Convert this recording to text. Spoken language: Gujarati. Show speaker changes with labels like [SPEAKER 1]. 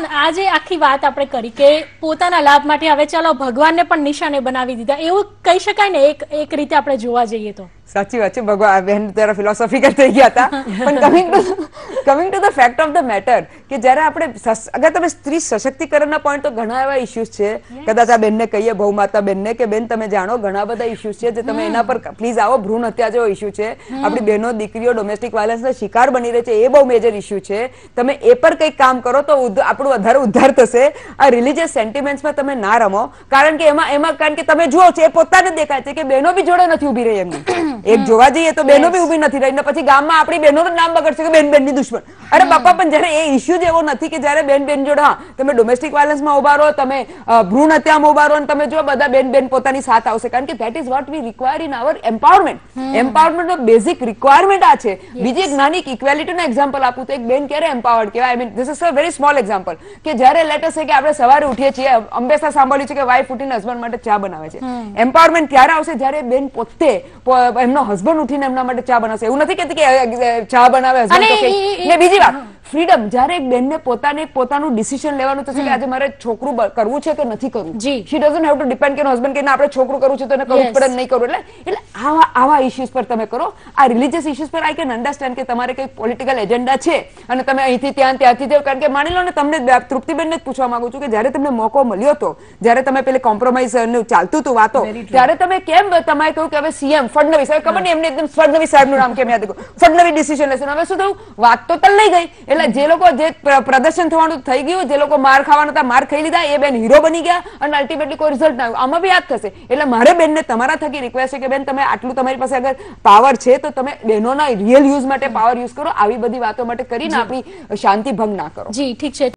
[SPEAKER 1] પણ આજે આખી વાત આપણે કરી કે પોતાના લાભ માટે હવે ચાલો ભગવાનને પણ નિશાને બનાવી દીધા એવું કહી શકાય ને? એક એક રીતે આપણે જોવા જઈએ તો.
[SPEAKER 2] સાચી વાત છે ભગવાન બહેન ત્યારે ફિલોસોફિકલ થઈ ગયા હતા પણ coming to coming to the fact of the matter કે જ્યારે આપણે અગર તમે સ્ત્રી સશક્તિકરણના પોઈન્ટ તો ઘણા એવા ઇશ્યુઝ છે. કદાચ આ બેનને કહીએ બહુ માતા બેનને કે બેન તમે જાણો ઘણા બધા ઇશ્યુઝ છે જે તમે એના પર પ્લીઝ આવો ભ્રૂણ હત્યા જેવો ઇશ્યુ છે. આપણી બહેનો દીકરીઓ ડોમેસ્ટિક વાયલન્સના શિકાર બની રહે છે એ બહુ મેજર ઇશ્યુ છે. તમે એ પર કંઈક કામ કરો તો ઉદ્ધ- આપણું વધારે ઉદ્ધાર થશે. આ રિલીજિયસ સેન્ટિમેન્ટ્સમાં તમે ના રમો. કારણ કે એમાં એમાં, કારણ કે તમે જુઓ છો, એ પોતાને દેખાય છે કે બહેનો બી જોડે નથી ઊભી રહી એમની. એક જોવા જઈએ તો બહેનો બી ઊભી નથી રહી ને પછી ગામમાં આપણી બહેનોનું નામ બગડશે કે બેન બેનની દુશ્મન. અરે બાપા પણ જ્યારે એ ઇશ્યુ જ એવો નથી કે જ્યારે બેન બેન જોડે હા તમે ડોમેસ્ટિક વાયલન્સમાં ઊભા રહો તમે ભ્રૂણ હત્યામાં ઊભા રહો તમે જો બધા બેન બેન પોતાની સાથ આવશે. કારણ કે that is what we require in our empowerment empowerment no basic requirement આ છે. બીજી એક નાની ઇક્વેલિટી નો એક્ઝામ્પલ આપું તો એક બેન ક્યારે એમ્પાવર્ડ કહેવાય? I mean this is a very small example કે જ્યારે લેટર છે કે આપણે સવારે ઉઠીએ છીએ અંબેસા સાંભળ્યું છે કે વાઇફ ઉઠીને હસબન્ડ માટે ચા બનાવે છે. એમ્પાવરમેન્ટ ત્યારે આવશે? જ્યારે બેન પોતે એમનો હસબન્ડ ઉઠીને એમના માટે ચા બનાવશે. એવું નથી કેતી કે ચા બનાવે
[SPEAKER 1] હસબન્ડ
[SPEAKER 2] તો કે- ને બીજી વાત ફ્રીડમ જ્યારે એક બેનને પોતાને પોતાનું ડિસિઝન લેવાનું થશે કે આજે મારે છોકરું કરવું છે કે નથી કરવું? She doesn't have to depend કે હસબન્ડ કે આપણે છોકરું કરવું છે તો એને કરવું પડે નહીં કરવું. એટલે એટલે આવા આવા ઇશ્યુઝ પર તમે કરો. આ રિલીજિયસ ઇશ્યુઝ પર આઈ કેન અન્ડરસ્ટેન્ડ કે તમારે કંઈક પોલિટિકલ એજન્ડા છે અને તમે અહીંથી ત્યાં ત્યાંથી જાઓ. કારણ કે માની લો ને તમને તૃપ્તિબેનને જ પૂછવા માંગુ છું કે જ્યારે તમને મોકો મળ્યો હતો જ્યારે તમે પેલી કોમ્પ્રોમાઇઝ ચાલતું હતું વાતો ત્યારે તમે કેમ તમારે કહ્યું કે હવે સીએમ ફડનવીસ હવે ખબર નહીં એમને એકદમ ફડનવીસ સાહેબનું નામ કેમ યાદ કર્યું? ફડનવીસ ડિસિઝન લેશે. હવે શું થયું? વાત તો તલ્લાઈ ગઈ. એટલે જે લોકો જે પ્રદર્શન થવાનું થઈ ગયું જે લોકો માર ખાવાના હતા માર ખાઈ લીધા એ બેન હીરો બની ગયા અને અલ્ટિમેટલી કોઈ રિઝલ્ટ ના આવ્યું. આમાં બી યાદ થશે. એટલે મારે બેનને તમારા થકી રિક્વેસ્ટ છે કે બેન તમે આટલું તમારી પાસે અગર પાવર છે તો તમે બહેનોના રિયલ યુઝ માટે પાવર યુઝ કરો આવી બધી વાતો માટે કરીને આપણી શાંતિ ભંગ ના કરો.
[SPEAKER 1] જી ઠીક છે.